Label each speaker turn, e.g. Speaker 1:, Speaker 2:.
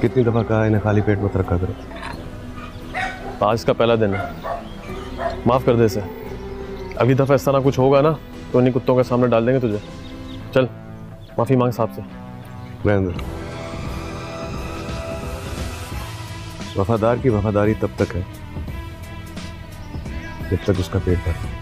Speaker 1: कितनी दफ़ा कहा इन्हें खाली पेट मत रखा करो।
Speaker 2: आज का पहला दिन है। माफ़ कर दे इसे। अगली दफ़ा इस तरह कुछ होगा ना तो इन्हीं कुत्तों के सामने डाल देंगे तुझे। चल माफ़ी मांग साहब से।
Speaker 1: महेंद्र वफादार की वफादारी तब तक है जब तक उसका पेट भर।